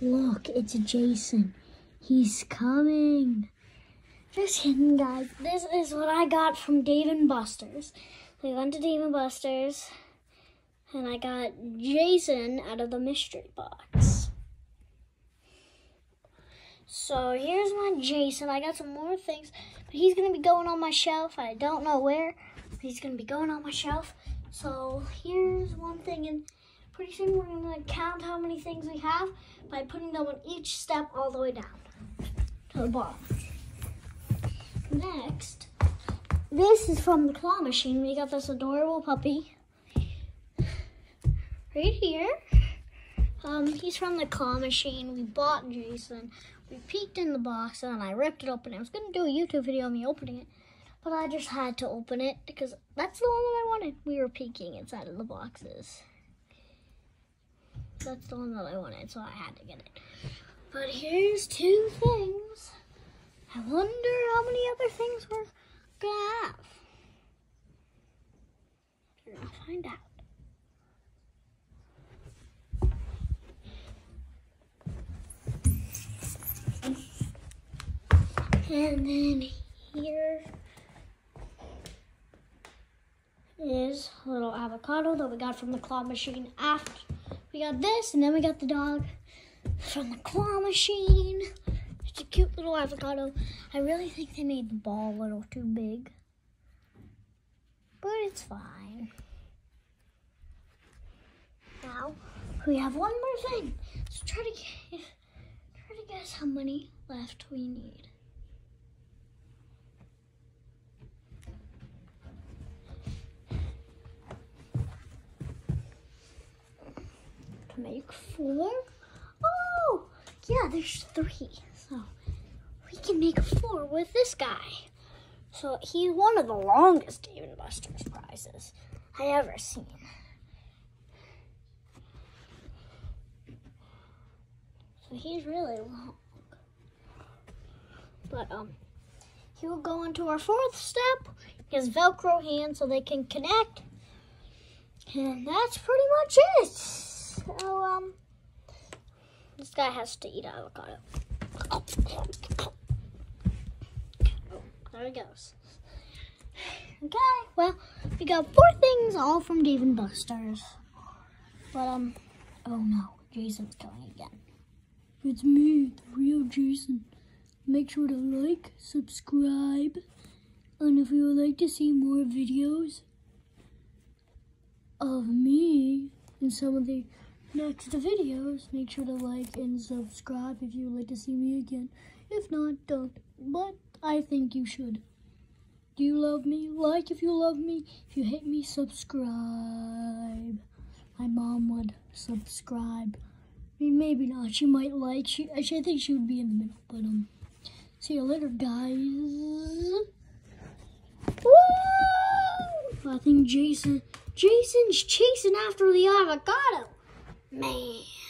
Look, it's Jason. He's coming. Just kidding, guys. This is what I got from Dave and Buster's. We went to Dave and Buster's, and I got Jason out of the mystery box. So here's my Jason. I got some more things, but he's gonna be going on my shelf. I don't know where, he's gonna be going on my shelf. So here's one thing, and pretty soon we're gonna count how many things we have by putting them on each step all the way down to the bottom. Next, this is from the claw machine. We got this adorable puppy right here. Um, he's from the claw machine. We bought Jason. We peeked in the box and I ripped it open. I was gonna do a YouTube video of me opening it, but I just had to open it because that's the one that I wanted. We were peeking inside of the boxes. That's the one that I wanted, so I had to get it. But here's two things. I wonder how many other things we're gonna have. We're gonna find out. And then here is a little avocado that we got from the claw machine after we got this, and then we got the dog from the claw machine. It's a cute little avocado. I really think they made the ball a little too big, but it's fine. Now we have one more thing. So try to try to guess how many left we need. Make four. Oh, yeah, there's three. So we can make four with this guy. So he's one of the longest Dave and Buster's prizes I ever seen. So he's really long. But um he will go into our fourth step. Has Velcro hands so they can connect. And that's pretty much it. So um this guy has to eat avocado. There he goes. Okay, well, we got four things all from Dave and Buster's. But, um, oh no, Jason's coming again. It's me, the real Jason. Make sure to like, subscribe, and if you would like to see more videos of me and some of the next videos, make sure to like and subscribe if you would like to see me again. If not, don't. But I think you should. Do you love me? Like if you love me. If you hate me, subscribe. My mom would subscribe. I mean, maybe not. She might like. She, actually, I think she would be in the middle. But um, see you later, guys. Woo! I think Jason, Jason's chasing after the avocado. 没。